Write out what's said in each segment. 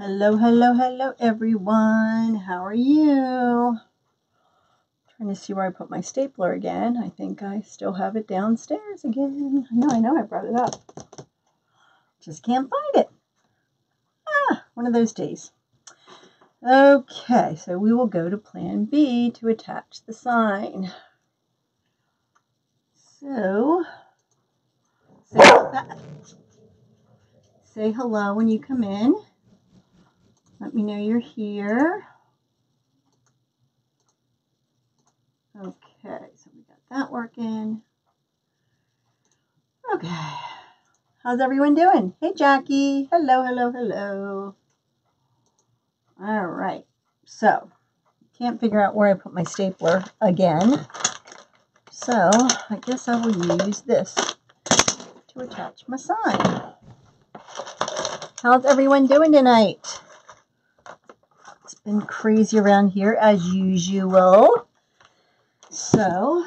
Hello, hello, hello, everyone. How are you? Trying to see where I put my stapler again. I think I still have it downstairs again. No, I know I brought it up. Just can't find it. Ah, one of those days. Okay, so we will go to plan B to attach the sign. So, say, say hello when you come in. Let me know you're here. Okay, so we got that working. Okay. How's everyone doing? Hey, Jackie. Hello, hello, hello. All right. So, can't figure out where I put my stapler again. So, I guess I will use this to attach my sign. How's everyone doing tonight? It's been crazy around here as usual. So,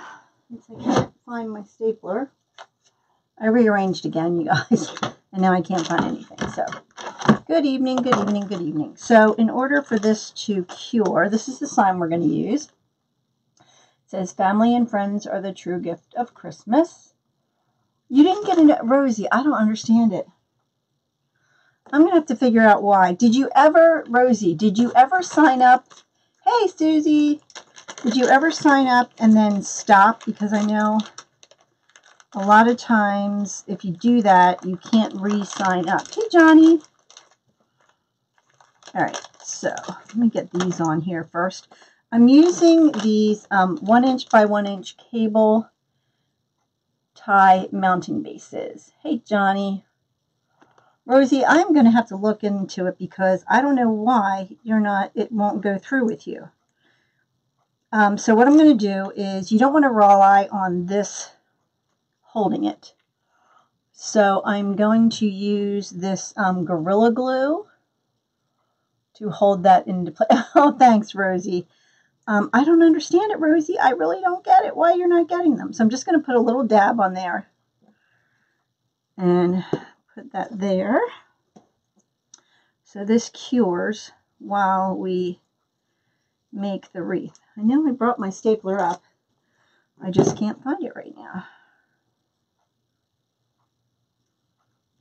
I can't find my stapler, I rearranged again, you guys, and now I can't find anything. So, good evening, good evening, good evening. So, in order for this to cure, this is the sign we're going to use. It says, family and friends are the true gift of Christmas. You didn't get it, Rosie. I don't understand it. I'm going to have to figure out why. Did you ever, Rosie, did you ever sign up? Hey, Susie, did you ever sign up and then stop? Because I know a lot of times if you do that, you can't re-sign up. Hey, Johnny. All right, so let me get these on here first. I'm using these um, one inch by one inch cable tie mounting bases. Hey, Johnny. Rosie, I'm going to have to look into it because I don't know why you're not, it won't go through with you. Um, so what I'm going to do is you don't want to rely on this holding it. So I'm going to use this um, Gorilla Glue to hold that into place. Oh, thanks, Rosie. Um, I don't understand it, Rosie. I really don't get it, why you're not getting them. So I'm just going to put a little dab on there. And put that there. So this cures while we make the wreath. I know I brought my stapler up. I just can't find it right now.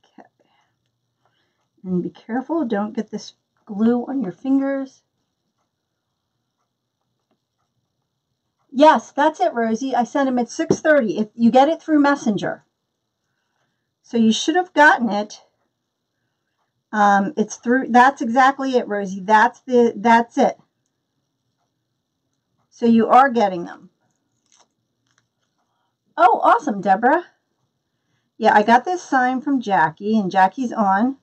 Okay. And be careful, don't get this glue on your fingers. Yes, that's it, Rosie. I sent him at 6.30. If you get it through Messenger. So you should have gotten it. Um, it's through, that's exactly it, Rosie. That's the, that's it. So you are getting them. Oh, awesome, Deborah. Yeah, I got this sign from Jackie, and Jackie's on.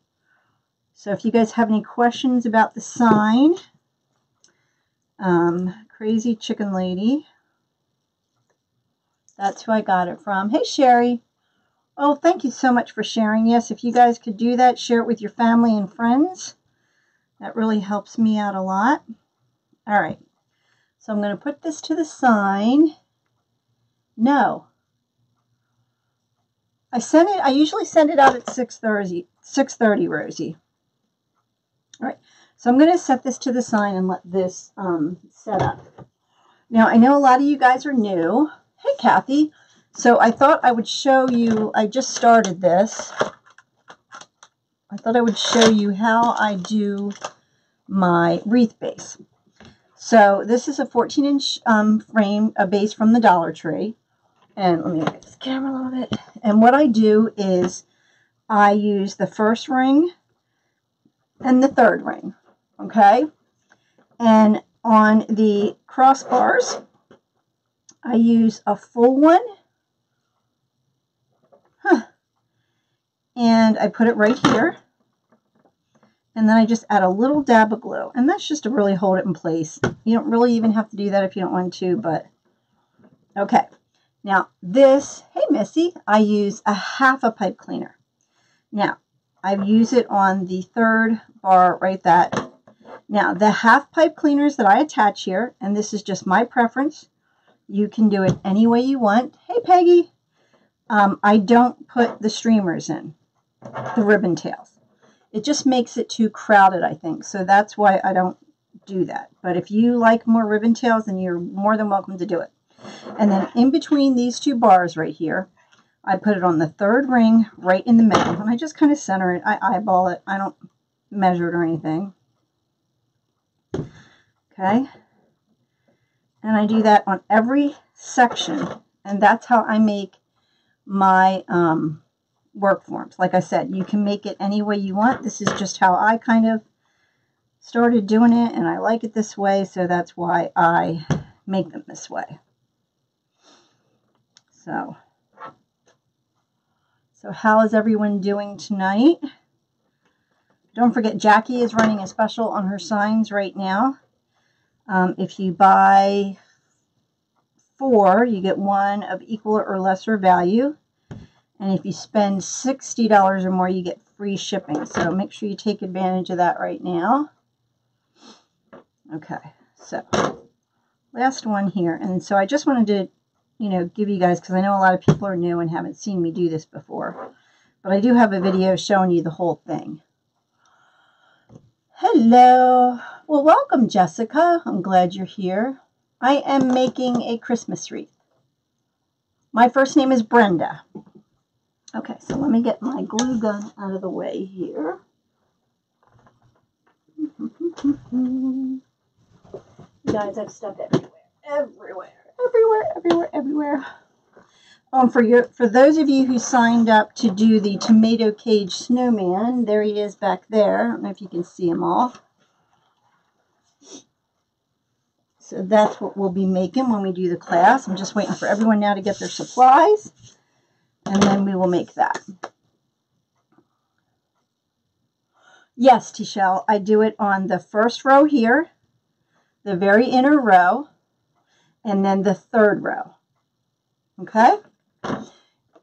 So if you guys have any questions about the sign, um, Crazy Chicken Lady, that's who I got it from. Hey, Sherry. Oh, thank you so much for sharing. Yes, if you guys could do that, share it with your family and friends. That really helps me out a lot. All right. So I'm going to put this to the sign. No. I send it, I usually send it out at 6.30, 6.30, Rosie. All right. So I'm going to set this to the sign and let this um, set up. Now, I know a lot of you guys are new. Hey, Kathy. So I thought I would show you, I just started this. I thought I would show you how I do my wreath base. So this is a 14 inch um, frame, a base from the Dollar Tree. And let me get this camera a little bit. And what I do is I use the first ring and the third ring, okay? And on the crossbars, I use a full one and I put it right here. And then I just add a little dab of glue. And that's just to really hold it in place. You don't really even have to do that if you don't want to, but okay. Now this, hey Missy, I use a half a pipe cleaner. Now, I've used it on the third bar right that. Now, the half pipe cleaners that I attach here, and this is just my preference, you can do it any way you want. Hey Peggy, um, I don't put the streamers in. The ribbon tails. It just makes it too crowded, I think. So that's why I don't do that. But if you like more ribbon tails, then you're more than welcome to do it. And then in between these two bars right here, I put it on the third ring right in the middle. And I just kind of center it. I eyeball it. I don't measure it or anything. Okay. And I do that on every section. And that's how I make my um, work forms. Like I said, you can make it any way you want. This is just how I kind of started doing it. And I like it this way. So that's why I make them this way. So, so how is everyone doing tonight? Don't forget, Jackie is running a special on her signs right now. Um, if you buy four, you get one of equal or lesser value. And if you spend $60 or more, you get free shipping. So make sure you take advantage of that right now. Okay, so last one here. And so I just wanted to you know, give you guys, because I know a lot of people are new and haven't seen me do this before. But I do have a video showing you the whole thing. Hello. Well, welcome, Jessica. I'm glad you're here. I am making a Christmas wreath. My first name is Brenda. Okay, so let me get my glue gun out of the way here. guys, I've stuff everywhere. Everywhere everywhere, everywhere, everywhere. Um, for your for those of you who signed up to do the tomato cage snowman, there he is back there. I don't know if you can see him all. So that's what we'll be making when we do the class. I'm just waiting for everyone now to get their supplies, and then we will make that. Yes, Tichelle, I do it on the first row here, the very inner row, and then the third row. Okay?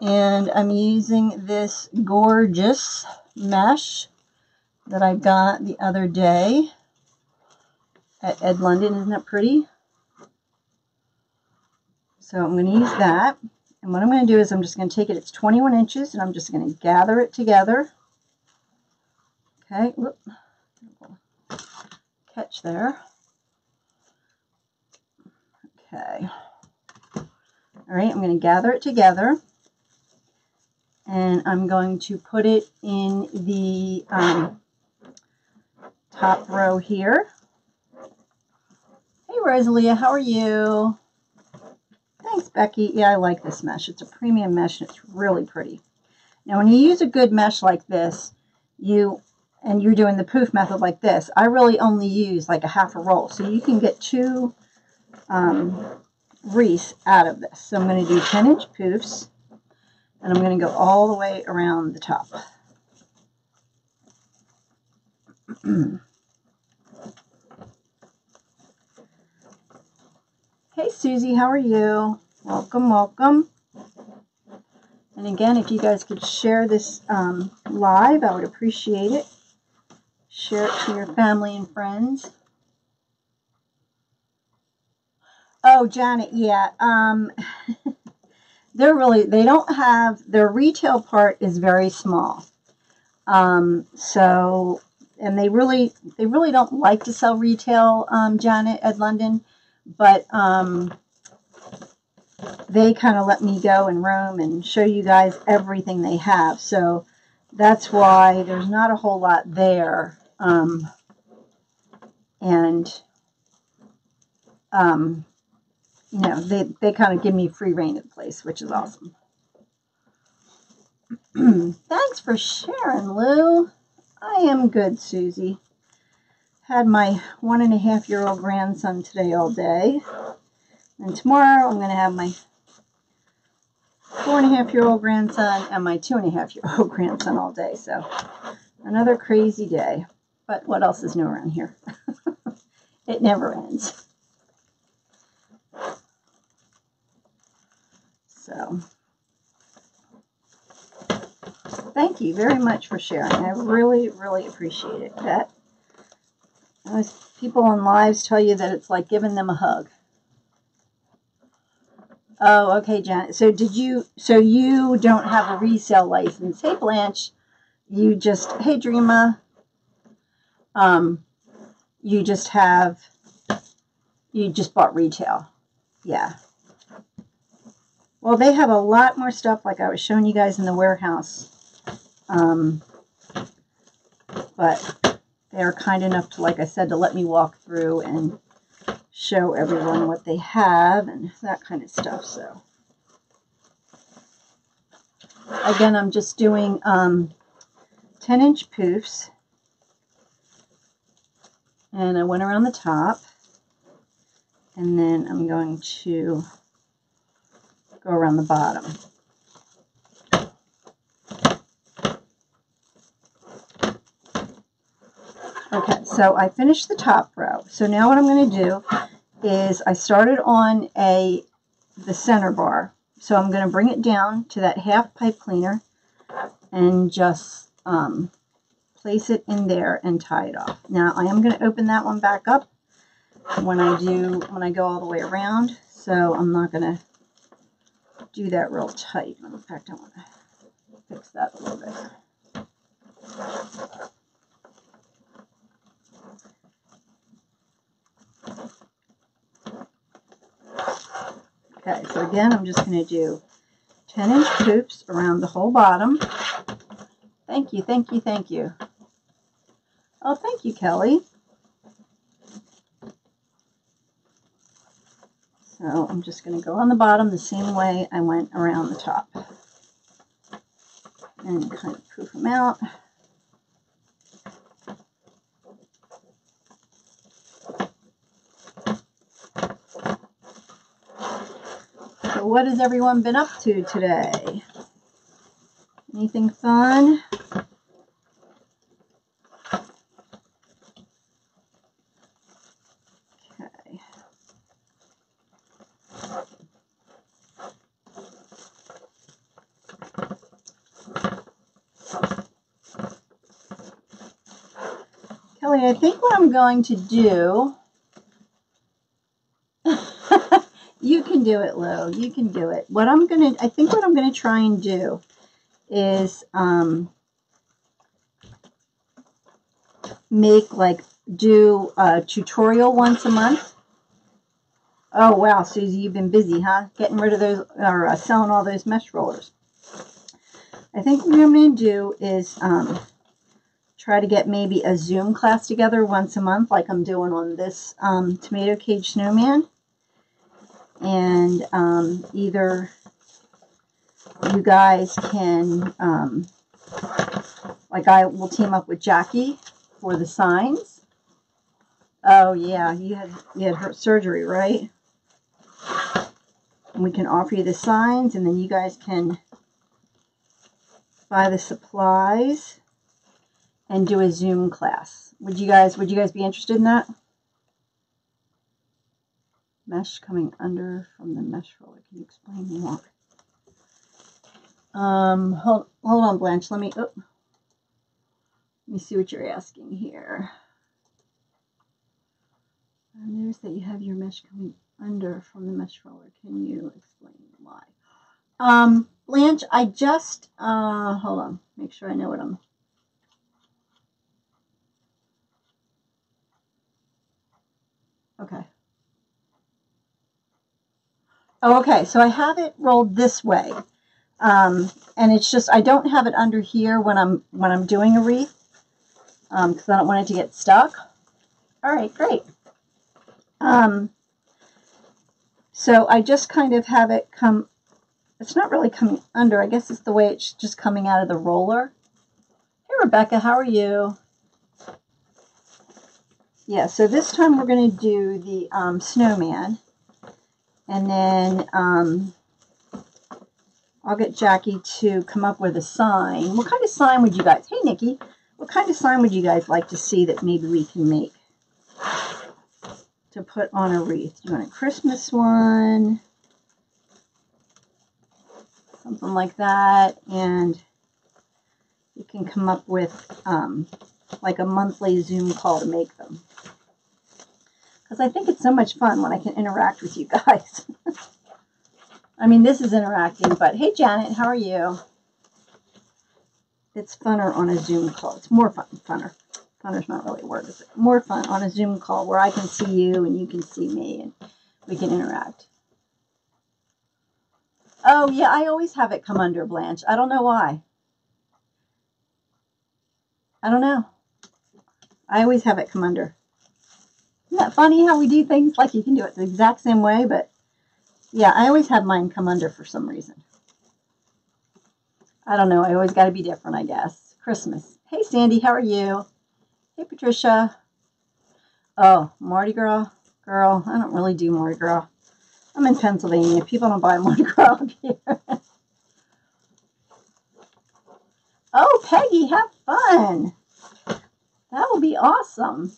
And I'm using this gorgeous mesh that I got the other day at Ed London. Isn't that pretty? So I'm going to use that. And what I'm going to do is I'm just going to take it, it's 21 inches, and I'm just going to gather it together. Okay, whoop. catch there. Okay. All right, I'm going to gather it together. And I'm going to put it in the um, top row here. Hey, Rosalia, how are you? Thanks, Becky. Yeah, I like this mesh. It's a premium mesh, and it's really pretty. Now, when you use a good mesh like this, you and you're doing the poof method like this, I really only use like a half a roll. So you can get two um, wreath out of this. So I'm going to do 10 inch poofs and I'm going to go all the way around the top. hey Susie, how are you? Welcome, welcome. And again, if you guys could share this um, live, I would appreciate it. Share it to your family and friends. Oh, Janet, yeah. Um, they're really, they don't have, their retail part is very small. Um, so, and they really, they really don't like to sell retail, um, Janet, at London, but, um, they kind of let me go and roam and show you guys everything they have. So that's why there's not a whole lot there. Um, and, um, you know, they, they kind of give me free rein of the place, which is awesome. Thanks for sharing, Lou. I am good, Susie. Had my one and a half year old grandson today all day. And tomorrow I'm going to have my four and a half year old grandson and my two and a half year old grandson all day. So another crazy day. But what else is new around here? it never ends. So thank you very much for sharing. I really, really appreciate it, Pet. people on lives tell you that it's like giving them a hug. Oh, okay, Janet. So did you? So you don't have a resale license? Hey, Blanche. you just, hey Dreama, um, you just have, you just bought retail. Yeah. Well, they have a lot more stuff like I was showing you guys in the warehouse. Um, but they're kind enough to, like I said, to let me walk through and show everyone what they have and that kind of stuff. So again, I'm just doing um, 10 inch poofs and I went around the top and then I'm going to go around the bottom. Okay, so I finished the top row. So now what I'm going to do is I started on a the center bar. So I'm going to bring it down to that half pipe cleaner and just um, place it in there and tie it off. Now I am going to open that one back up when I do, when I go all the way around. So I'm not going to do that real tight. In fact, I want to fix that a little bit. Okay, so again, I'm just going to do 10 inch hoops around the whole bottom. Thank you, thank you, thank you. Oh, thank you, Kelly. So I'm just going to go on the bottom the same way I went around the top. And kind of poof them out. What has everyone been up to today? Anything fun? Okay. Kelly, I think what I'm going to do You can do it, Lo. You can do it. What I'm going to, I think what I'm going to try and do is um, make like, do a tutorial once a month. Oh, wow, Susie, you've been busy, huh? Getting rid of those, or uh, selling all those mesh rollers. I think what I'm going to do is um, try to get maybe a Zoom class together once a month like I'm doing on this um, tomato cage snowman and um, either you guys can, um, like I will team up with Jackie for the signs. Oh yeah, you had you had her surgery, right? And we can offer you the signs, and then you guys can buy the supplies and do a Zoom class. Would you guys Would you guys be interested in that? Mesh coming under from the mesh roller. Can you explain more? Um, hold, hold on, Blanche. Let me, oh, let me see what you're asking here. And there's that you have your mesh coming under from the mesh roller. Can you explain why? Um, Blanche, I just, uh, hold on, make sure I know what I'm Okay. Oh, okay, so I have it rolled this way. Um, and it's just, I don't have it under here when I'm, when I'm doing a wreath because um, I don't want it to get stuck. All right, great. Um, so I just kind of have it come, it's not really coming under. I guess it's the way it's just coming out of the roller. Hey, Rebecca, how are you? Yeah, so this time we're going to do the um, snowman. And then um, I'll get Jackie to come up with a sign. What kind of sign would you guys, hey Nikki, what kind of sign would you guys like to see that maybe we can make to put on a wreath? You want a Christmas one? Something like that. And you can come up with um, like a monthly Zoom call to make them because I think it's so much fun when I can interact with you guys. I mean, this is interacting, but hey, Janet, how are you? it's funner on a Zoom call. It's more fun, funner. Funner's not really a word, is it? More fun on a Zoom call where I can see you and you can see me and we can interact. Oh, yeah, I always have it come under Blanche. I don't know why. I don't know. I always have it come under. Isn't that funny how we do things? Like you can do it the exact same way, but yeah, I always have mine come under for some reason. I don't know. I always got to be different, I guess. Christmas. Hey, Sandy, how are you? Hey, Patricia. Oh, Mardi Gras. Girl, I don't really do Mardi Gras. I'm in Pennsylvania. People don't buy Mardi Gras up here. oh, Peggy, have fun. That will be awesome.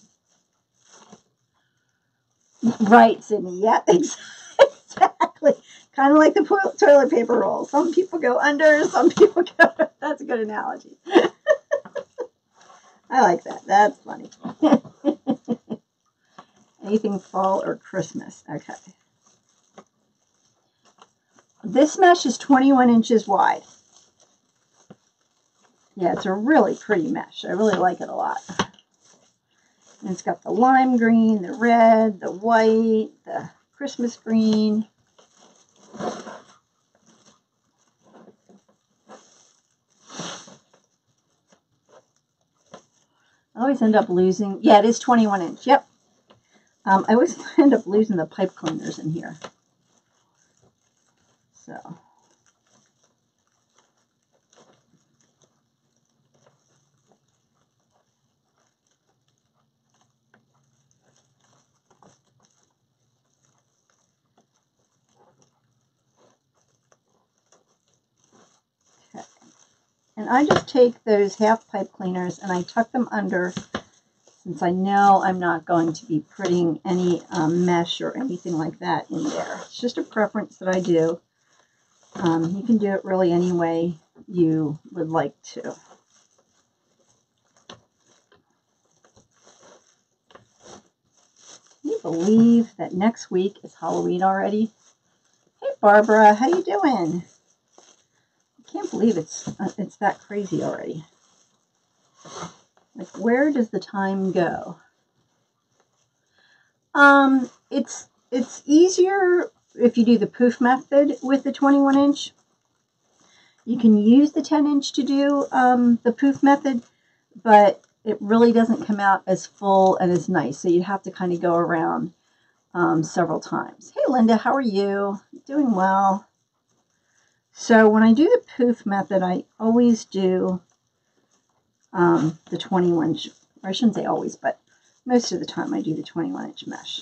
Right, Sydney. Yep, exactly. Kind of like the toilet paper roll. Some people go under, some people go. That's a good analogy. I like that. That's funny. Anything fall or Christmas. Okay. This mesh is 21 inches wide. Yeah, it's a really pretty mesh. I really like it a lot. And it's got the lime green, the red, the white, the Christmas green. I always end up losing. Yeah, it is 21 inch. Yep. Um, I always end up losing the pipe cleaners in here. So. And I just take those half pipe cleaners and I tuck them under since I know I'm not going to be putting any um, mesh or anything like that in there. It's just a preference that I do. Um, you can do it really any way you would like to. Can you believe that next week is Halloween already? Hey Barbara, how you doing? Can't believe it's uh, it's that crazy already. Like, where does the time go? Um, it's it's easier if you do the poof method with the 21 inch. You can use the 10 inch to do um, the poof method, but it really doesn't come out as full and as nice. So you'd have to kind of go around um, several times. Hey, Linda, how are you? Doing well. So when I do the poof method, I always do um, the 21 inch, or I shouldn't say always, but most of the time I do the 21 inch mesh.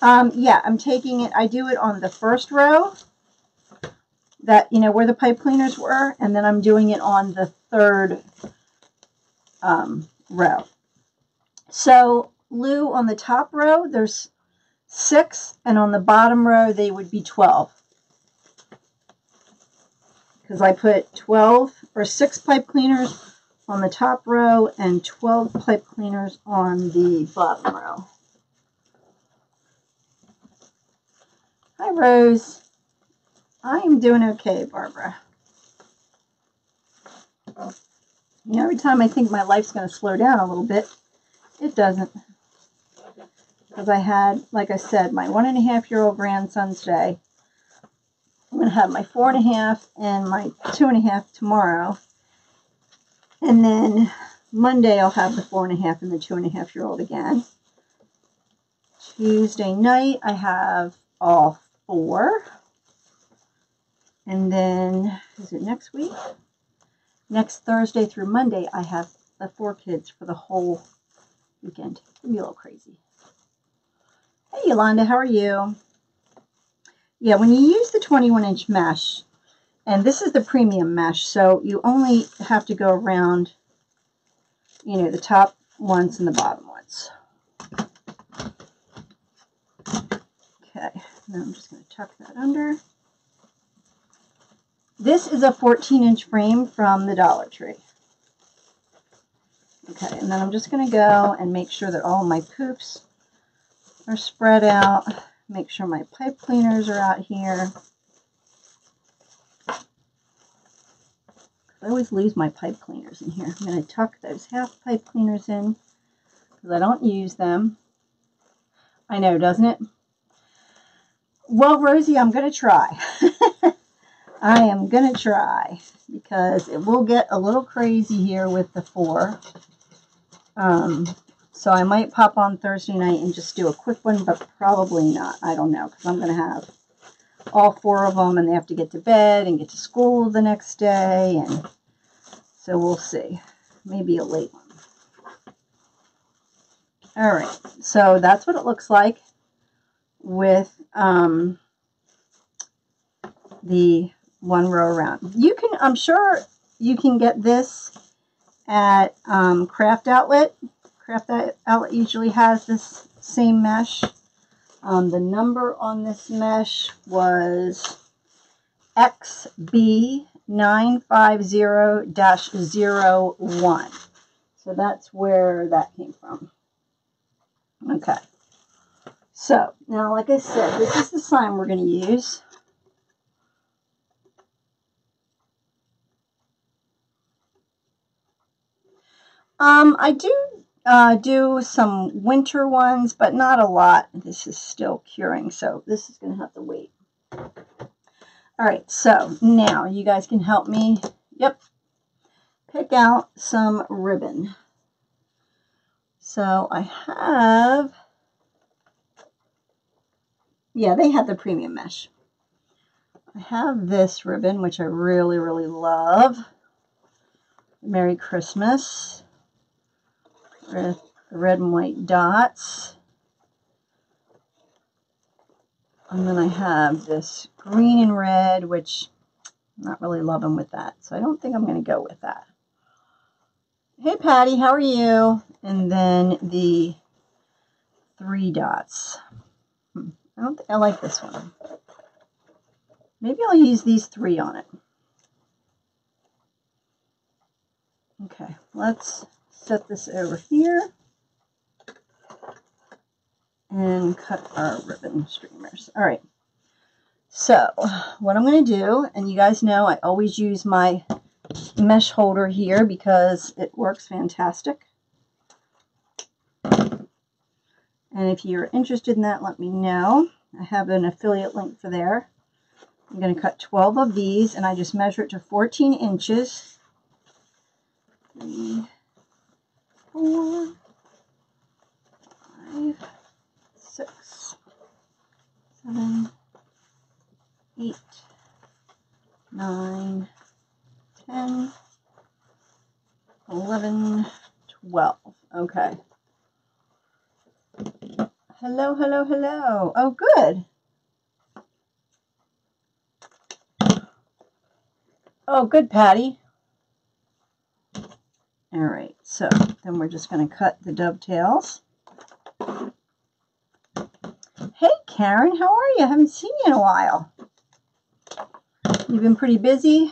Um, yeah, I'm taking it, I do it on the first row, that, you know, where the pipe cleaners were, and then I'm doing it on the third um, row. So, Lou, on the top row, there's six, and on the bottom row they would be 12. Because I put 12 or six pipe cleaners on the top row and 12 pipe cleaners on the bottom row. Hi, Rose. I am doing okay, Barbara. You know, every time I think my life's going to slow down a little bit, it doesn't because I had, like I said, my one and a half year old grandson today. I'm going to have my four and a half and my two and a half tomorrow. And then Monday I'll have the four and a half and the two and a half year old again. Tuesday night I have all four. And then, is it next week? Next Thursday through Monday, I have the four kids for the whole weekend. It'll be a little crazy. Hey Yolanda, how are you? Yeah, when you use the 21 inch mesh, and this is the premium mesh, so you only have to go around, you know, the top ones and the bottom ones. Okay, now I'm just going to tuck that under. This is a 14 inch frame from the Dollar Tree. Okay, and then I'm just going to go and make sure that all my poofs are spread out. Make sure my pipe cleaners are out here. I always lose my pipe cleaners in here. I'm going to tuck those half pipe cleaners in because I don't use them. I know, doesn't it? Well, Rosie, I'm going to try. I am going to try because it will get a little crazy here with the four. Um, so I might pop on Thursday night and just do a quick one, but probably not. I don't know because I'm going to have all four of them and they have to get to bed and get to school the next day. And so we'll see. Maybe a late one. All right. So that's what it looks like with um, the one row around. You can, I'm sure you can get this at um, Craft Outlet. Craft Outlet usually has this same mesh. Um, the number on this mesh was XB950-01. So that's where that came from. Okay. So, now like I said, this is the sign we're going to use. Um, I do uh, do some winter ones, but not a lot. This is still curing, so this is going to have to wait. All right, so now you guys can help me, yep, pick out some ribbon. So I have, yeah, they have the premium mesh. I have this ribbon, which I really, really love. Merry Christmas with red and white dots. And then I have this green and red, which I'm not really loving with that. So I don't think I'm going to go with that. Hey, Patty, how are you? And then the three dots. Hmm, I don't I like this one. Maybe I'll use these three on it. Okay, let's set this over here and cut our ribbon streamers. All right. So what I'm going to do, and you guys know I always use my mesh holder here because it works fantastic. And if you're interested in that, let me know. I have an affiliate link for there. I'm going to cut 12 of these, and I just measure it to 14 inches. Three, four, five, six, seven, eight, nine, ten, eleven, twelve. Okay. Hello, hello, hello. Oh, good. Oh, good, Patty. All right, so then we're just going to cut the dovetails. Hey, Karen, how are you? I haven't seen you in a while. You've been pretty busy?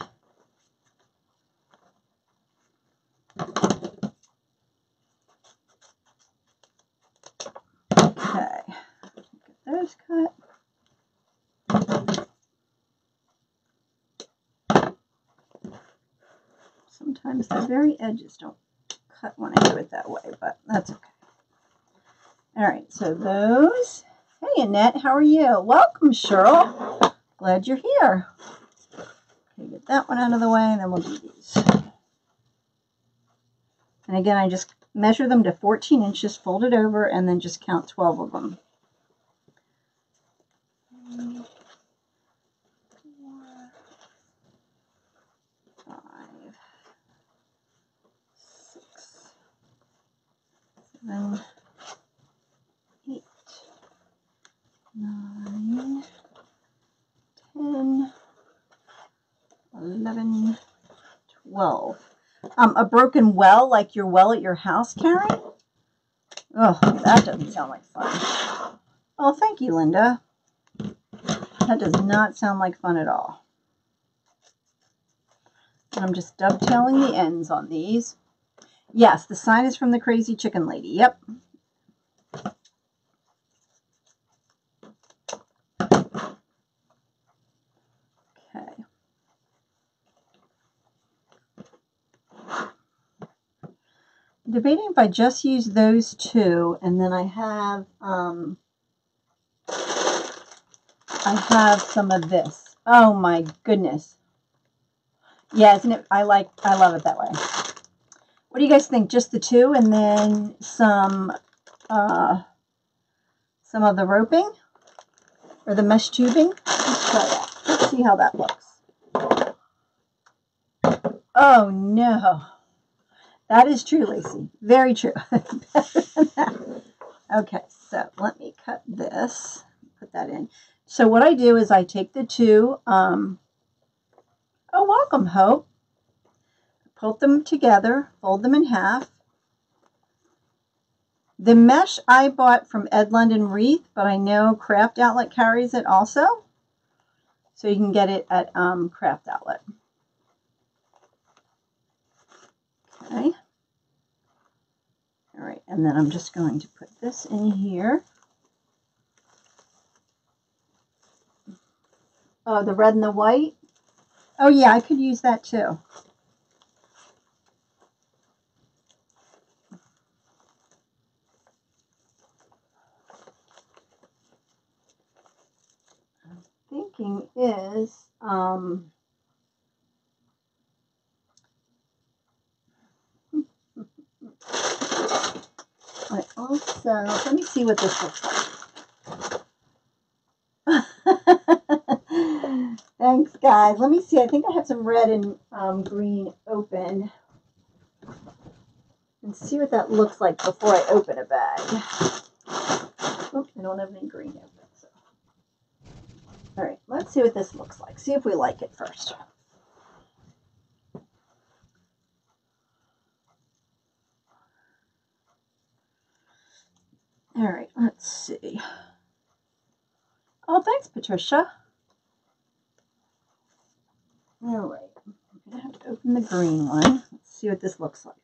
Okay, get those cut. Sometimes the very edges don't cut when I do it that way, but that's okay. All right, so those. Hey, Annette, how are you? Welcome, Cheryl. Glad you're here. Okay, get that one out of the way, and then we'll do these. And again, I just measure them to 14 inches, fold it over, and then just count 12 of them. seven, eight, nine, ten, eleven, twelve. Um, a broken well, like your well at your house, Karen? Oh, that doesn't sound like fun. Oh, thank you, Linda. That does not sound like fun at all. I'm just dovetailing the ends on these. Yes, the sign is from the crazy chicken lady. Yep. Okay. Debating if I just use those two and then I have um, I have some of this. Oh my goodness. Yeah, isn't it? I like, I love it that way. What do you guys think? Just the two and then some, uh, some of the roping or the mesh tubing? Let's try that. Let's see how that looks. Oh no. That is true, Lacey. Very true. okay, so let me cut this, put that in. So what I do is I take the two, um, oh, welcome, Hope. Put them together, fold them in half. The mesh I bought from Ed London Wreath, but I know Craft Outlet carries it also. So you can get it at um, Craft Outlet. Okay. All right, and then I'm just going to put this in here. Oh, the red and the white. Oh yeah, I could use that too. I'm thinking is um, I also, let me see what this looks like. Thanks, guys. Let me see. I think I have some red and um, green open. And see what that looks like before I open a bag. Oh, I don't have any green open. So. All right, let's see what this looks like. See if we like it first. All right, let's see. Oh, thanks, Patricia. All right, I'm going to have to open the green one. Let's see what this looks like.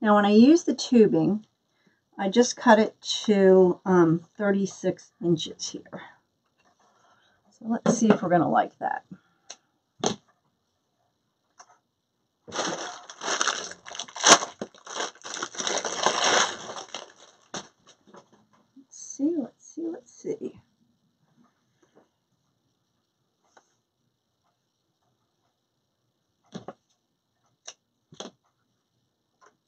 Now, when I use the tubing, I just cut it to um, 36 inches here. So let's see if we're going to like that. see, let's see.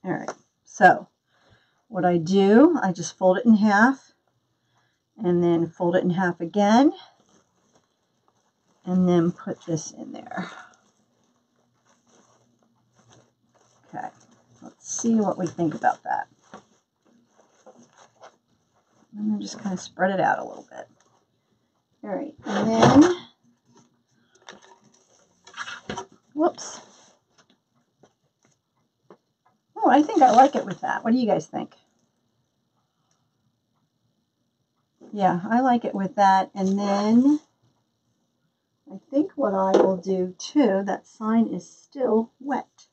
All right, so what I do, I just fold it in half and then fold it in half again and then put this in there. Okay, let's see what we think about that. And then just kind of spread it out a little bit. All right, and then, whoops. Oh, I think I like it with that. What do you guys think? Yeah, I like it with that. And then I think what I will do too, that sign is still wet.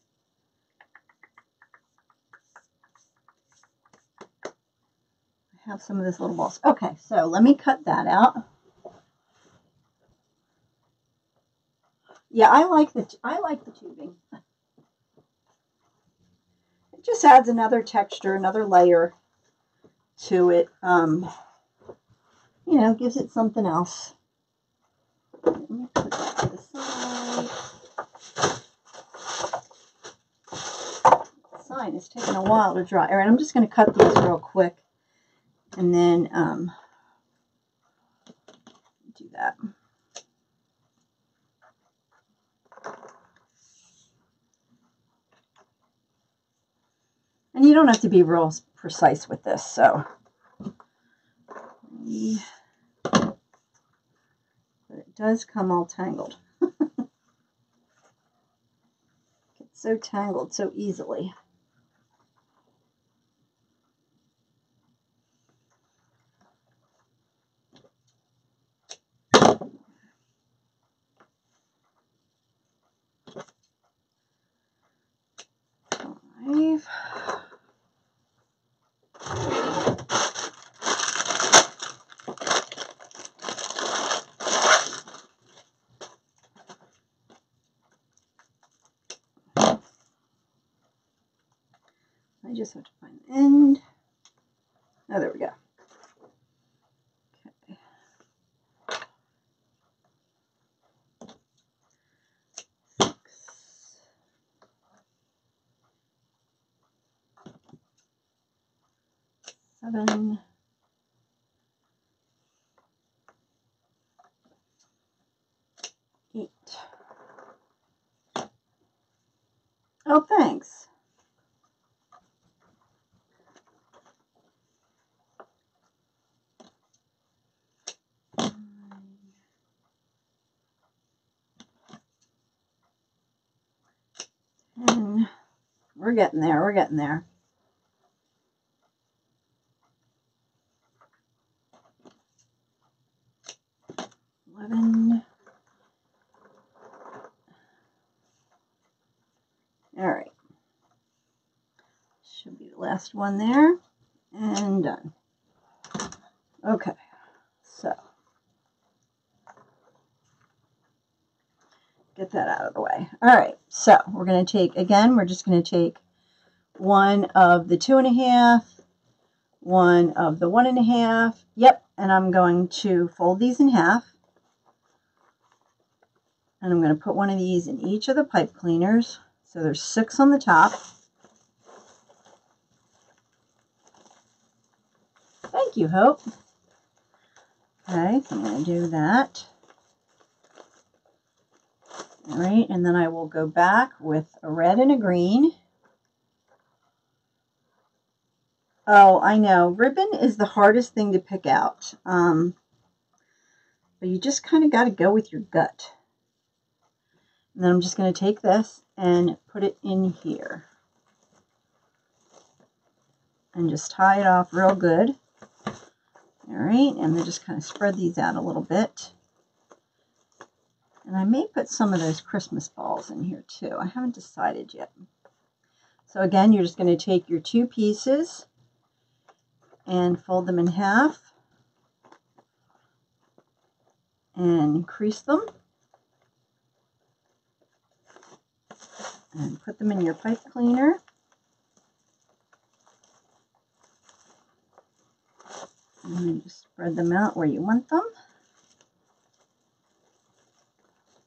Have some of this little balls. Okay, so let me cut that out. Yeah, I like the I like the tubing. It just adds another texture, another layer to it. Um, you know, gives it something else. Let me put that to the side. Sign is taking a while to dry. All right, I'm just going to cut these real quick and then um, do that. And you don't have to be real precise with this, so. But it does come all tangled. Gets so tangled so easily. Five. I just have to find the end. Oh, there we go. Okay. Six. Seven. Eight. Oh, thanks. And we're getting there. We're getting there. Eleven. All right. Should be the last one there. And done. Okay. So. Get that out of the way. All right. So we're going to take, again, we're just going to take one of the two and a half, one of the one and a half. Yep. And I'm going to fold these in half. And I'm going to put one of these in each of the pipe cleaners. So there's six on the top. Thank you, Hope. Okay, I'm going to do that. All right, and then I will go back with a red and a green. Oh, I know. Ribbon is the hardest thing to pick out. Um, but you just kind of got to go with your gut. And then I'm just going to take this and put it in here. And just tie it off real good. All right, and then just kind of spread these out a little bit. And I may put some of those Christmas balls in here too. I haven't decided yet. So again, you're just going to take your two pieces and fold them in half and crease them. And put them in your pipe cleaner. And just spread them out where you want them.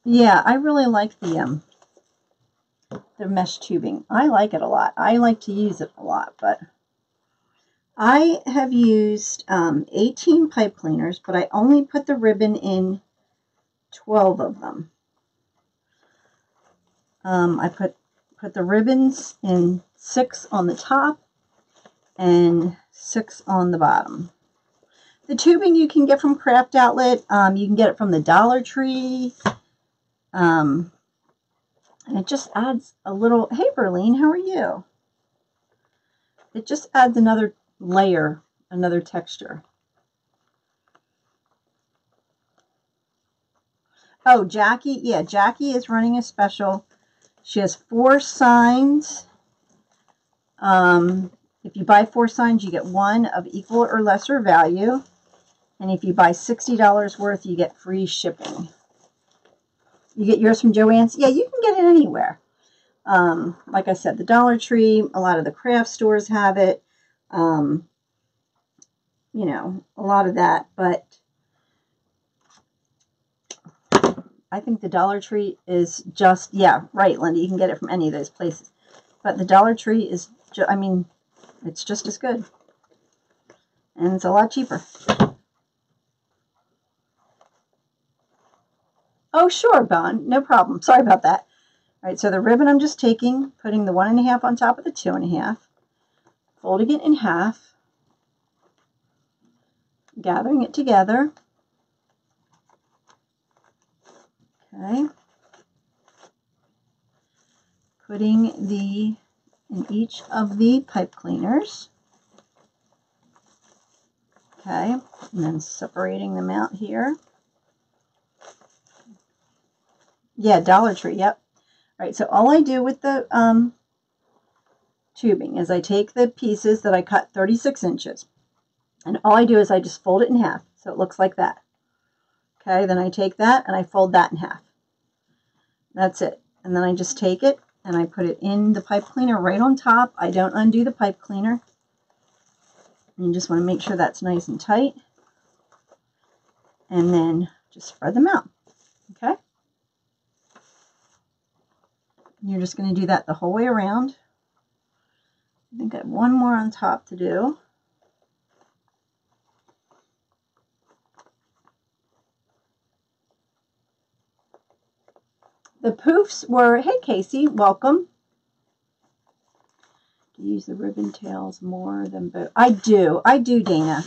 Yeah, I really like the um the mesh tubing. I like it a lot. I like to use it a lot, but I have used um, 18 pipe cleaners, but I only put the ribbon in 12 of them. Um, I put put the ribbons in six on the top and six on the bottom. The tubing you can get from Craft Outlet. Um, you can get it from the Dollar Tree. Um, and it just adds a little, hey Berlene, how are you? It just adds another layer, another texture. Oh, Jackie, yeah, Jackie is running a special. She has four signs. Um, if you buy four signs, you get one of equal or lesser value. And if you buy $60 worth, you get free shipping. You get yours from Joann's? Yeah, you can get it anywhere. Um, like I said, the Dollar Tree, a lot of the craft stores have it. Um, you know, a lot of that. But I think the Dollar Tree is just, yeah, right, Linda. You can get it from any of those places. But the Dollar Tree is, I mean, it's just as good. And it's a lot cheaper. Oh, sure, Bon. No problem. Sorry about that. All right, so the ribbon I'm just taking, putting the one and a half on top of the two and a half, folding it in half, gathering it together. Okay. Putting the in each of the pipe cleaners. Okay, and then separating them out here. Yeah, Dollar Tree, yep. All right, so all I do with the um, tubing is I take the pieces that I cut 36 inches, and all I do is I just fold it in half, so it looks like that. Okay, then I take that and I fold that in half. That's it. And then I just take it and I put it in the pipe cleaner right on top. I don't undo the pipe cleaner. You just want to make sure that's nice and tight. And then just spread them out. Okay? You're just going to do that the whole way around. I think I have one more on top to do. The poofs were, hey Casey, welcome. Do you use the ribbon tails more than both? I do. I do, Dana.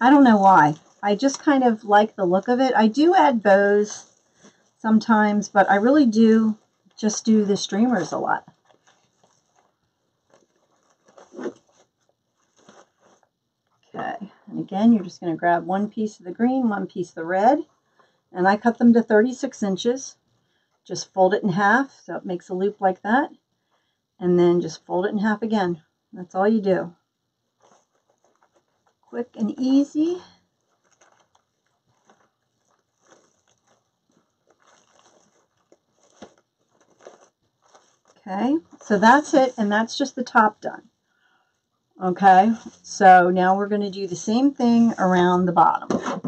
I don't know why. I just kind of like the look of it. I do add bows sometimes, but I really do just do the streamers a lot. Okay, and again, you're just going to grab one piece of the green, one piece of the red, and I cut them to 36 inches. Just fold it in half so it makes a loop like that, and then just fold it in half again. That's all you do. Quick and easy. Okay, so that's it, and that's just the top done. Okay, so now we're going to do the same thing around the bottom.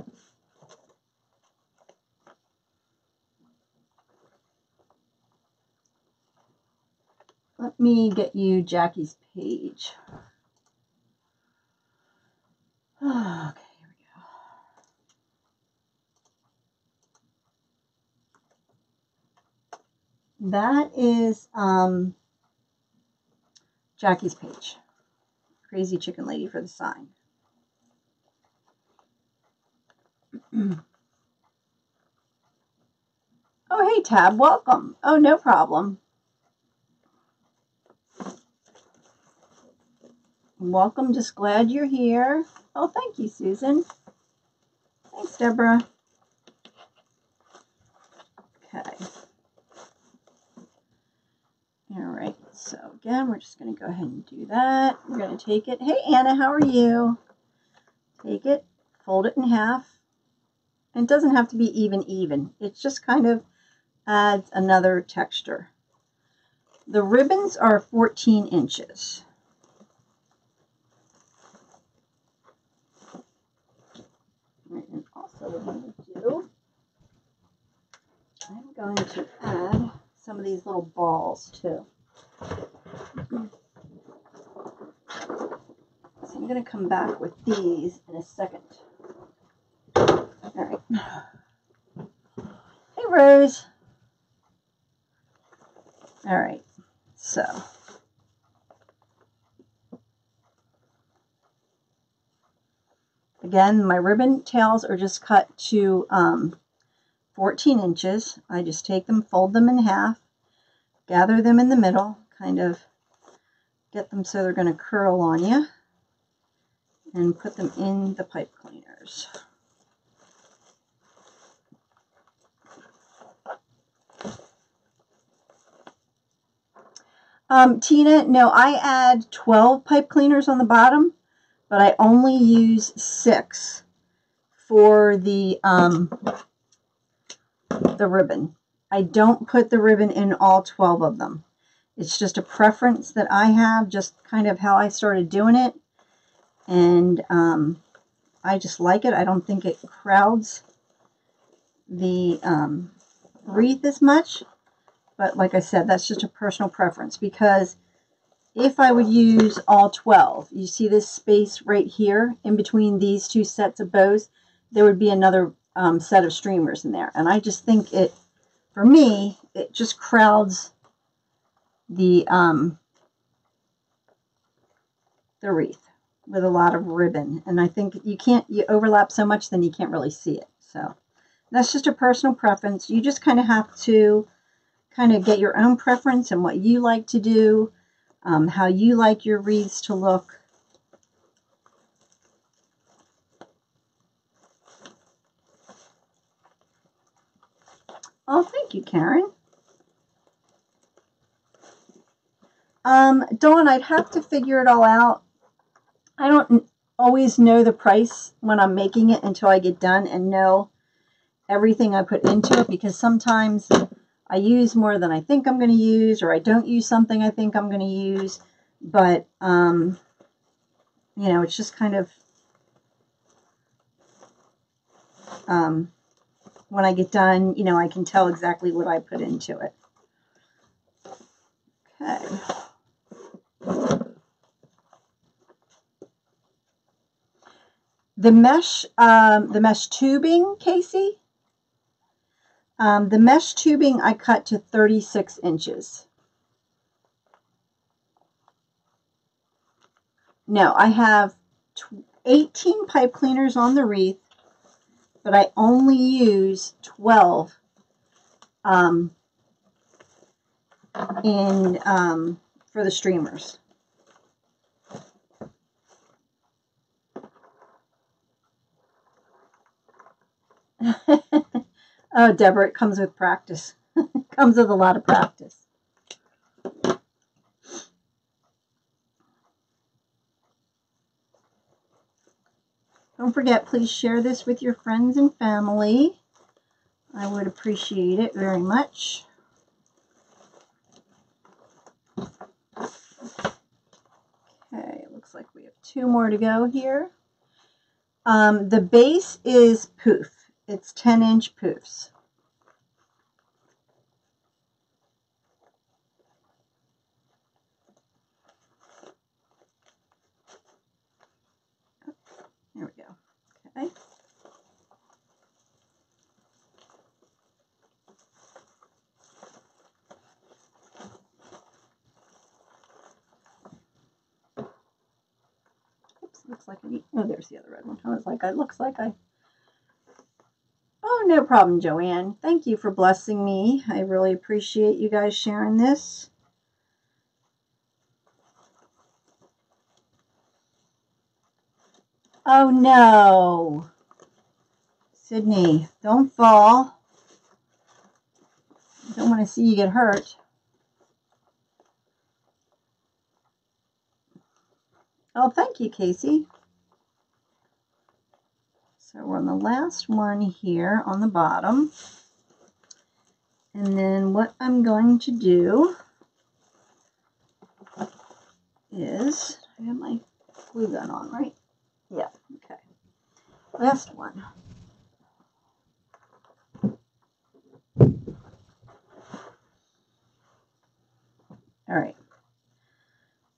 Let me get you Jackie's page. Okay, here we go. That is um, Jackie's page. Crazy Chicken Lady for the sign. oh, hey, Tab, welcome. Oh, no problem. Welcome, just glad you're here. Oh, thank you, Susan. Thanks, Deborah. Okay. All right, so again, we're just going to go ahead and do that. We're going to take it. Hey, Anna, how are you? Take it, fold it in half. And it doesn't have to be even, even. It just kind of adds another texture. The ribbons are 14 inches. And also what I'm going to do, I'm going to add some of these little balls too. So I'm going to come back with these in a second. All right. Hey, Rose. All right. So. Again, my ribbon tails are just cut to um, 14 inches. I just take them, fold them in half, gather them in the middle, kind of get them so they're going to curl on you, and put them in the pipe cleaners. Um, Tina, no, I add 12 pipe cleaners on the bottom, but I only use six for the um, the ribbon. I don't put the ribbon in all 12 of them. It's just a preference that I have, just kind of how I started doing it. And um, I just like it. I don't think it crowds the um, wreath as much. But like I said, that's just a personal preference because if I would use all 12, you see this space right here in between these two sets of bows, there would be another um, set of streamers in there. And I just think it, for me, it just crowds the, um, the wreath with a lot of ribbon. And I think you can't, you overlap so much, then you can't really see it. So that's just a personal preference. You just kind of have to kind of get your own preference and what you like to do, um, how you like your wreaths to look. Oh, thank you, Karen. Um, Dawn, I'd have to figure it all out. I don't always know the price when I'm making it until I get done and know everything I put into it because sometimes I use more than I think I'm going to use, or I don't use something I think I'm going to use. But, um, you know, it's just kind of, um, when I get done, you know, I can tell exactly what I put into it. Okay. The mesh, um, the mesh tubing, Casey, um, the mesh tubing I cut to 36 inches. No, I have 18 pipe cleaners on the wreath, but I only use 12 um, in um, for the streamers. oh, Deborah, it comes with practice. it comes with a lot of practice. Don't forget, please share this with your friends and family. I would appreciate it very much. Okay, looks like we have two more to go here. Um, the base is poof. It's 10 inch poofs. There we go. Oops, looks like I need, oh, there's the other red one. I was like, it looks like I, oh, no problem, Joanne. Thank you for blessing me. I really appreciate you guys sharing this. Oh no. Sydney, don't fall. I don't want to see you get hurt. Oh, thank you, Casey. So we're on the last one here on the bottom. And then what I'm going to do is, I have my glue gun on, right? Yeah, okay. Last one. All right.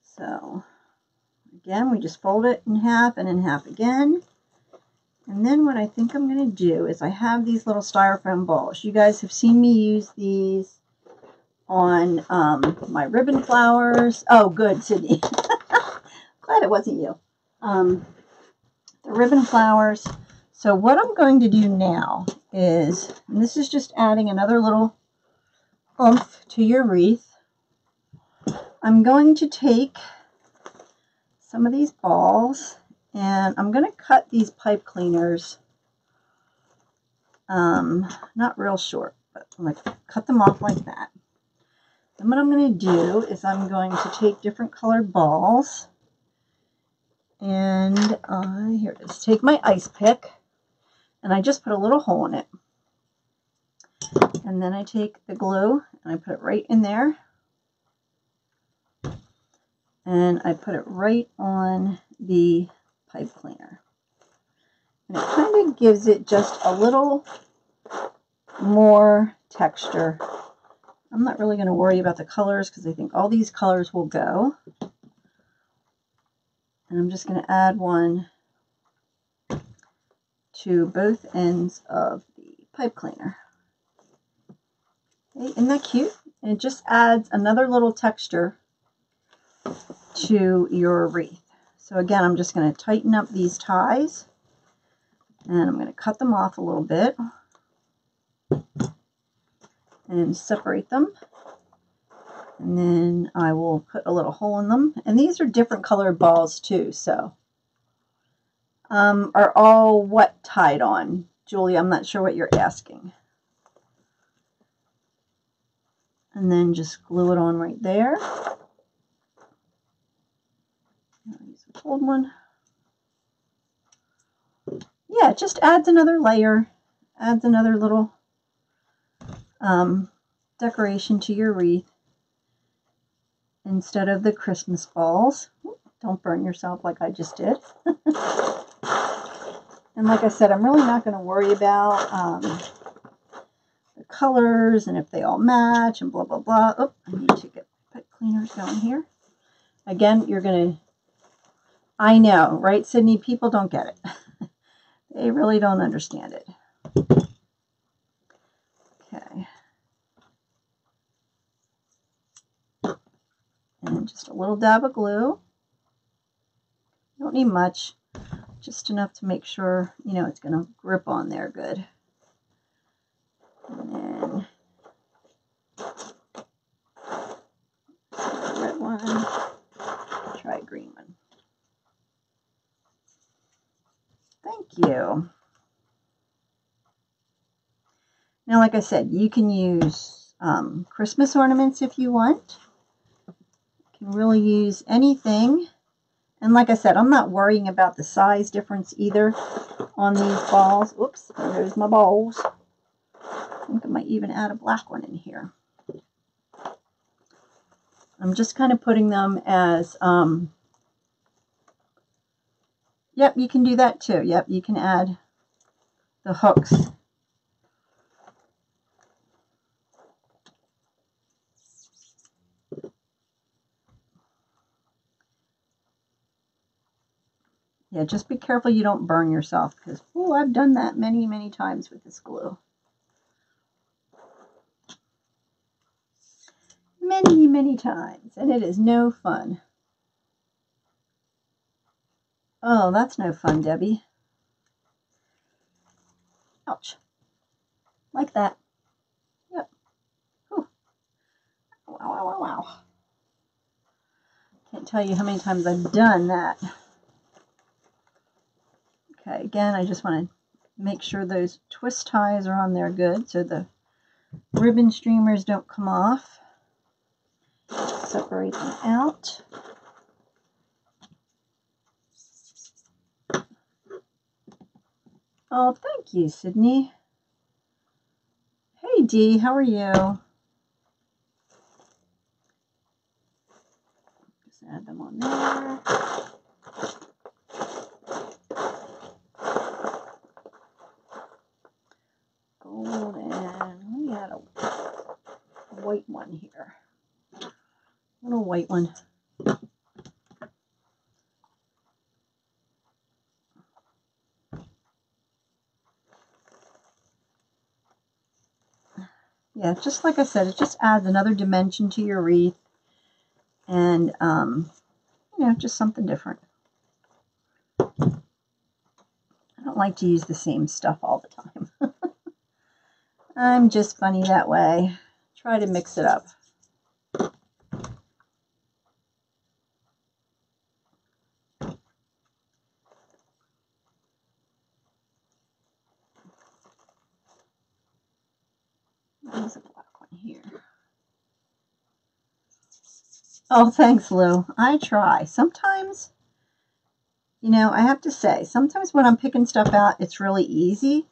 So, again, we just fold it in half and in half again. And then what I think I'm going to do is I have these little styrofoam balls. You guys have seen me use these on um, my ribbon flowers. Oh, good, Sydney. Glad it wasn't you. Um, the ribbon flowers. So what I'm going to do now is, and this is just adding another little oomph to your wreath. I'm going to take some of these balls and I'm going to cut these pipe cleaners um, not real short, but I'm going to cut them off like that. And what I'm going to do is I'm going to take different colored balls and uh, here it is. Take my ice pick and I just put a little hole in it. And then I take the glue and I put it right in there. And I put it right on the pipe cleaner. And it kind of gives it just a little more texture. I'm not really going to worry about the colors because I think all these colors will go. And I'm just going to add one to both ends of the pipe cleaner. Okay, isn't that cute? And it just adds another little texture to your wreath. So again, I'm just going to tighten up these ties and I'm going to cut them off a little bit and separate them. And then I will put a little hole in them. And these are different colored balls too, so. Um, are all what tied on? Julie, I'm not sure what you're asking. And then just glue it on right there. Use a cold one. Yeah, it just adds another layer, adds another little um, decoration to your wreath instead of the Christmas balls. Don't burn yourself like I just did. and like I said, I'm really not going to worry about um, the colors and if they all match and blah, blah, blah. Oh, I need to get put cleaners going here. Again, you're going to, I know, right, Sydney? People don't get it. they really don't understand it. Okay. And just a little dab of glue. Don't need much, just enough to make sure, you know, it's going to grip on there good. And then red one, try green one. Thank you. Now, like I said, you can use um, Christmas ornaments if you want. Can really use anything and like I said, I'm not worrying about the size difference either on these balls. Whoops, there's my balls. I think I might even add a black one in here. I'm just kind of putting them as, um, yep, you can do that too. Yep, you can add the hooks Yeah, just be careful you don't burn yourself because, oh, I've done that many, many times with this glue. Many, many times, and it is no fun. Oh, that's no fun, Debbie. Ouch. Like that. Yep. Whew. Wow, wow, wow, wow. Can't tell you how many times I've done that. Okay, again, I just want to make sure those twist ties are on there good so the ribbon streamers don't come off. Separate them out. Oh, thank you, Sydney. Hey, Dee, how are you? Just add them on there. gold and let me add a white one here. Little white one. Yeah, just like I said, it just adds another dimension to your wreath and, um, you know, just something different. I don't like to use the same stuff all the time. I'm just funny that way. Try to mix it up. There's a black one here. Oh, thanks, Lou. I try. Sometimes, you know, I have to say, sometimes when I'm picking stuff out, it's really easy.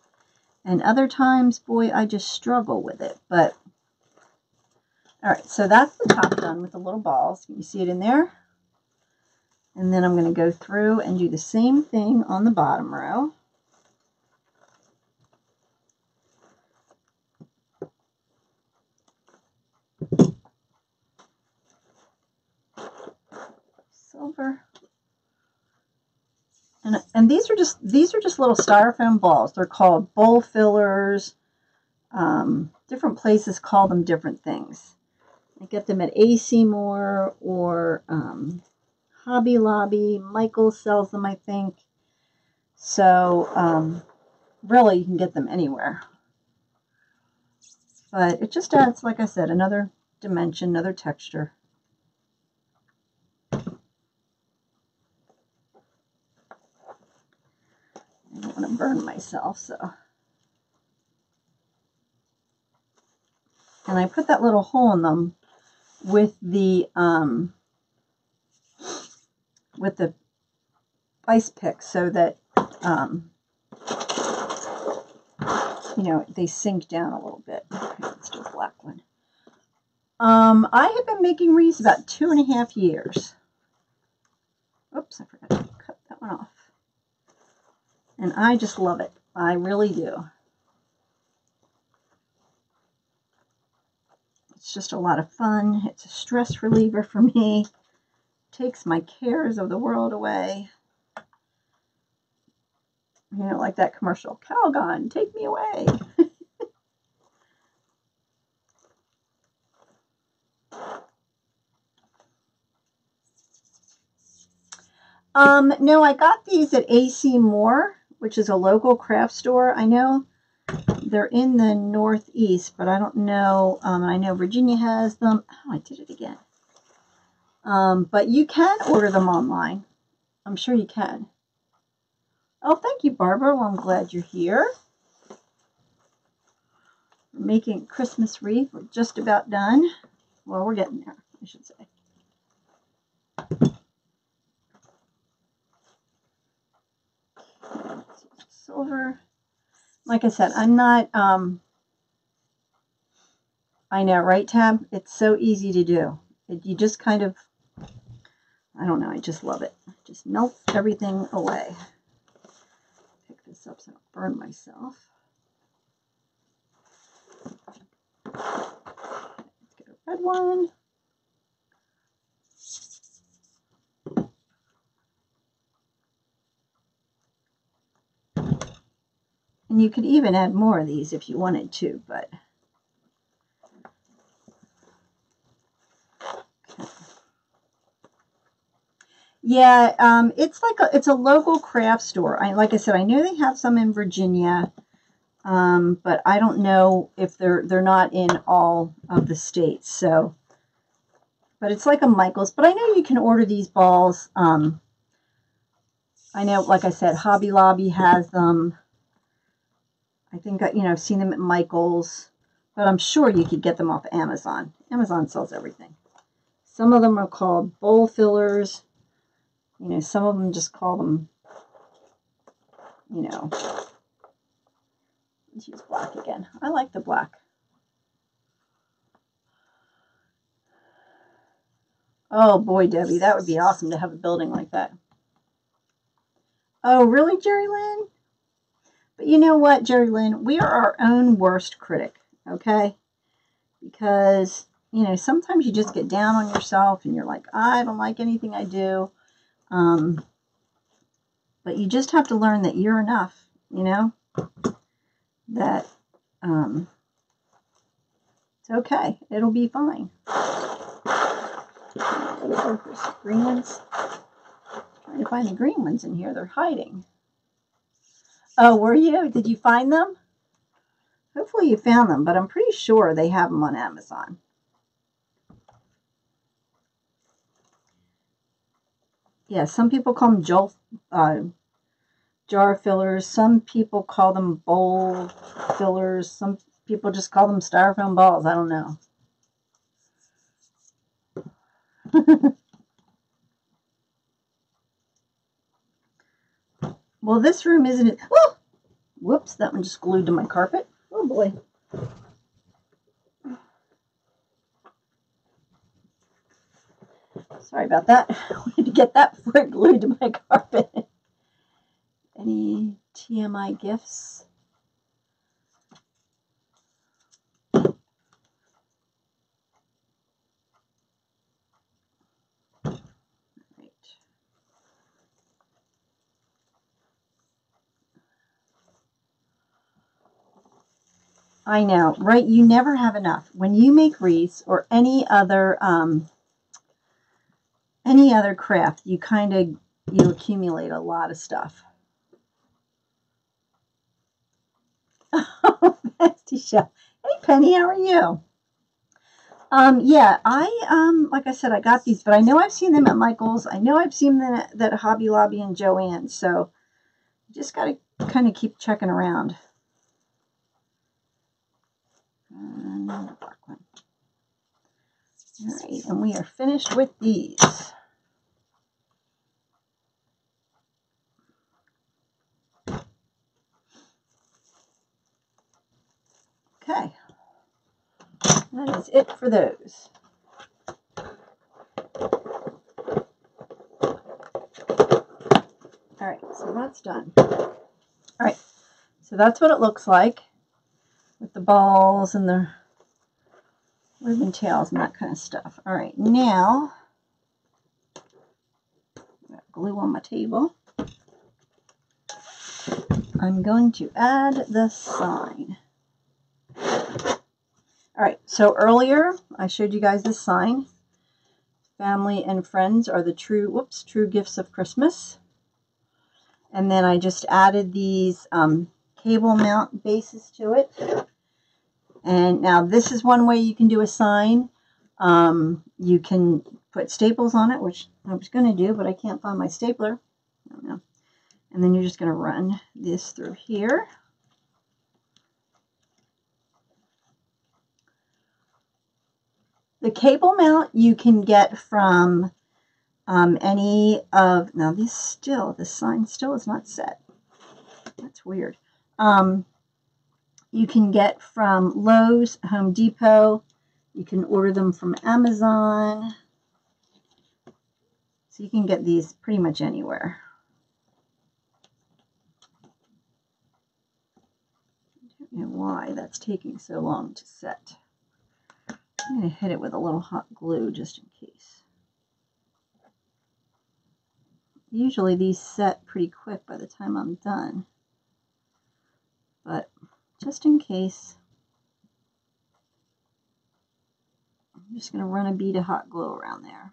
And other times, boy, I just struggle with it. But, all right, so that's the top done with the little balls. You see it in there? And then I'm going to go through and do the same thing on the bottom row. Silver. And, and these are just these are just little styrofoam balls. They're called bowl fillers. Um, different places call them different things. I get them at AC Moore or um, Hobby Lobby. Michael sells them, I think. So um, really, you can get them anywhere. But it just adds, like I said, another dimension, another texture. I don't want to burn myself, so. And I put that little hole in them with the, um, with the ice pick so that, um, you know, they sink down a little bit. Let's do a black one. Um, I have been making wreaths about two and a half years. Oops, I forgot to cut that one off. And I just love it. I really do. It's just a lot of fun. It's a stress reliever for me. Takes my cares of the world away. You know, like that commercial, Calgon, take me away. um, no, I got these at AC Moore, which is a local craft store. I know they're in the Northeast, but I don't know. Um, I know Virginia has them. Oh, I did it again. Um, but you can order them online. I'm sure you can. Oh, thank you, Barbara. Well, I'm glad you're here. We're making Christmas wreath. We're just about done. Well, we're getting there, I should say. Silver. Like I said, I'm not, um, I know, right, Tab? It's so easy to do. It, you just kind of, I don't know, I just love it. Just melt everything away. Pick this up so I don't burn myself. Let's get a red one. And you could even add more of these if you wanted to, but Yeah, um, it's like a it's a local craft store. I like I said, I know they have some in Virginia, um, but I don't know if they're they're not in all of the states. So, but it's like a Michaels. But I know you can order these balls. Um, I know, like I said, Hobby Lobby has them. I think you know I've seen them at Michaels, but I'm sure you could get them off Amazon. Amazon sells everything. Some of them are called bowl fillers. You know, some of them just call them, you know, let's use black again. I like the black. Oh boy, Debbie, that would be awesome to have a building like that. Oh, really, Jerry Lynn? But you know what, Jerry Lynn? We are our own worst critic, okay? Because, you know, sometimes you just get down on yourself and you're like, I don't like anything I do. Um, but you just have to learn that you're enough, you know? That um, it's okay. It'll be fine. Ones. Trying to find the green ones in here. They're hiding. Oh, were you? Did you find them? Hopefully you found them, but I'm pretty sure they have them on Amazon. yeah, some people call them uh, jar fillers. Some people call them bowl fillers. Some people just call them styrofoam balls. I don't know. well, this room isn't it. Oh! Whoops, that one just glued to my carpet. Oh boy. Sorry about that. I wanted to get that before it glued to my carpet. Any TMI gifts? I know, right? You never have enough. When you make wreaths or any other um, any other craft, you kind of you accumulate a lot of stuff. Oh, Bestie Hey, Penny, how are you? Um, yeah, I um, like I said, I got these, but I know I've seen them at Michaels. I know I've seen them at, at Hobby Lobby and Joann. So, just got to kind of keep checking around. One. All right, and we are finished with these. Okay. that is it for those. All right, so that's done. All right, so that's what it looks like with the balls and the ribbon tails and that kind of stuff. All right, now glue on my table. I'm going to add the sign. All right, so earlier I showed you guys this sign. Family and friends are the true, whoops, true gifts of Christmas. And then I just added these um, cable mount bases to it. And now this is one way you can do a sign. Um, you can put staples on it, which I was going to do, but I can't find my stapler. And then you're just going to run this through here. The cable mount you can get from um, any of, now this still, the sign still is not set. That's weird. Um, you can get from Lowe's, Home Depot. You can order them from Amazon. So you can get these pretty much anywhere. I don't know why that's taking so long to set. I'm going to hit it with a little hot glue just in case. Usually these set pretty quick by the time I'm done. But just in case, I'm just going to run a bead of hot glue around there.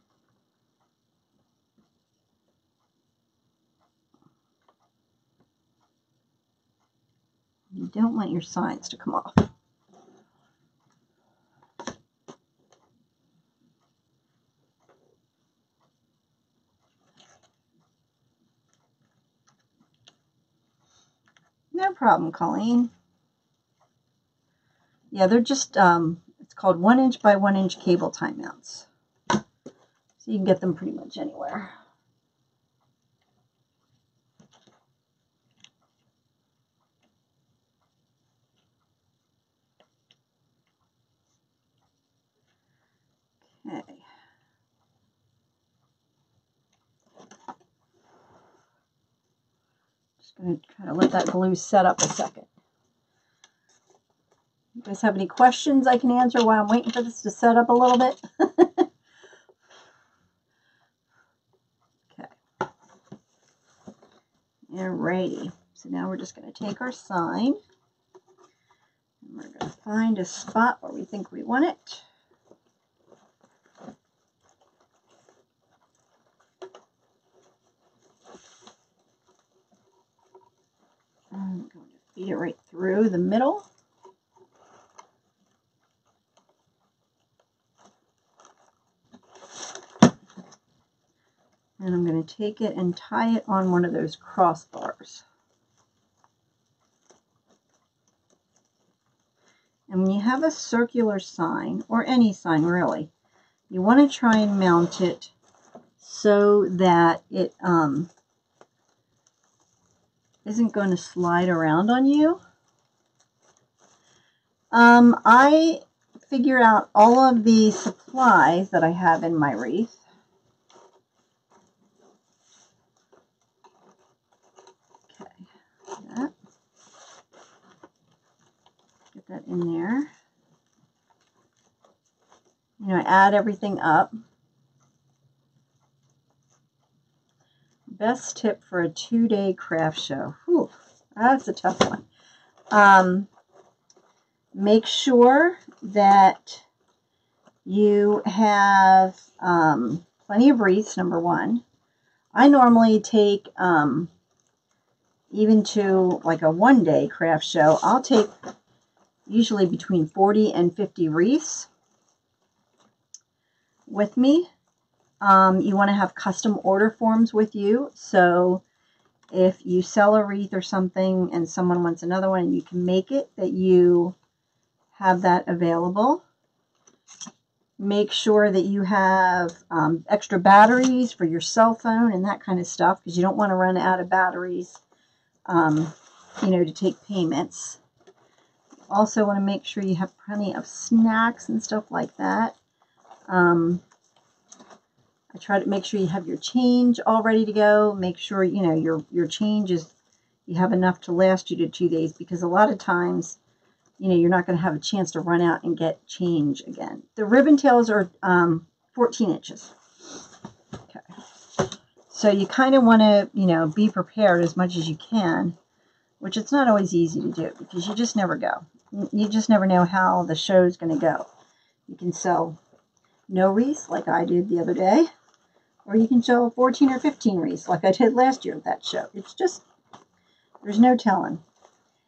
You don't want your signs to come off. No problem, Colleen. Yeah, they're just, um, it's called one inch by one inch cable tie mounts. So you can get them pretty much anywhere. Okay. Just going to let that glue set up a second. You guys have any questions I can answer while I'm waiting for this to set up a little bit? okay. Alrighty. So now we're just going to take our sign. And we're going to find a spot where we think we want it. I'm going to feed it right through the middle. And I'm going to take it and tie it on one of those crossbars. And when you have a circular sign, or any sign really, you want to try and mount it so that it um, isn't going to slide around on you. Um, I figure out all of the supplies that I have in my wreath Okay, that Get that in there. You know, add everything up. Best tip for a two-day craft show. Whew, that's a tough one. Um, make sure that you have um, plenty of wreaths, number one. I normally take, um, even to like a one-day craft show, I'll take usually between 40 and 50 wreaths with me. Um, you want to have custom order forms with you. So if you sell a wreath or something and someone wants another one and you can make it, that you have that available. Make sure that you have um, extra batteries for your cell phone and that kind of stuff because you don't want to run out of batteries, um, you know, to take payments also want to make sure you have plenty of snacks and stuff like that. Um, I try to make sure you have your change all ready to go. Make sure, you know, your, your change is, you have enough to last you to two days because a lot of times, you know, you're not going to have a chance to run out and get change again. The ribbon tails are um, 14 inches. Okay. So you kind of want to, you know, be prepared as much as you can, which it's not always easy to do because you just never go. You just never know how the show's going to go. You can sell no wreaths like I did the other day, or you can sell 14 or 15 wreaths like I did last year at that show. It's just, there's no telling.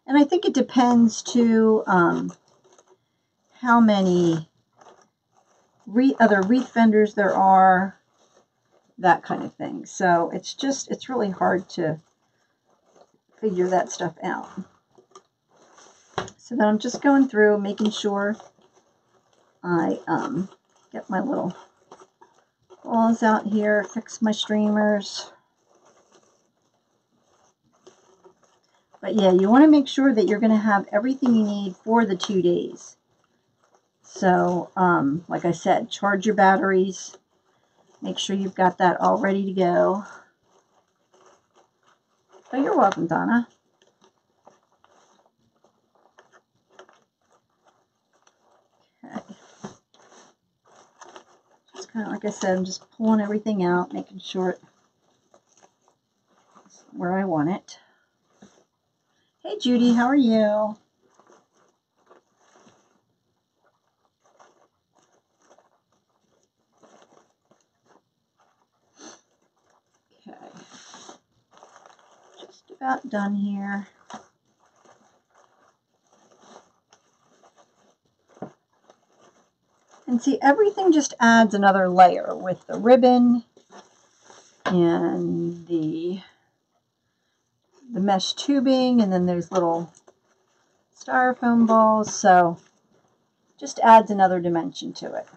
And I think it depends to um, how many wreath, other wreath vendors there are, that kind of thing. So it's just, it's really hard to figure that stuff out. So then I'm just going through, making sure I um, get my little balls out here, fix my streamers. But yeah, you want to make sure that you're going to have everything you need for the two days. So, um, like I said, charge your batteries. Make sure you've got that all ready to go. Oh, you're welcome, Donna. Kind of, like I said, I'm just pulling everything out, making sure it's where I want it. Hey, Judy, how are you? Okay. Just about done here. And see, everything just adds another layer with the ribbon and the the mesh tubing and then there's little styrofoam balls. So just adds another dimension to it.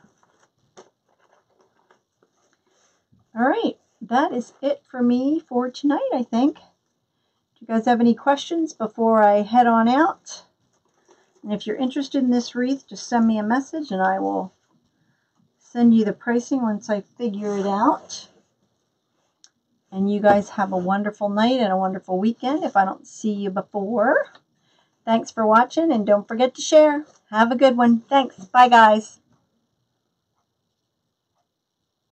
All right, that is it for me for tonight, I think. Do you guys have any questions before I head on out? And if you're interested in this wreath, just send me a message and I will send you the pricing once I figure it out. And you guys have a wonderful night and a wonderful weekend if I don't see you before. Thanks for watching and don't forget to share. Have a good one. Thanks. Bye, guys.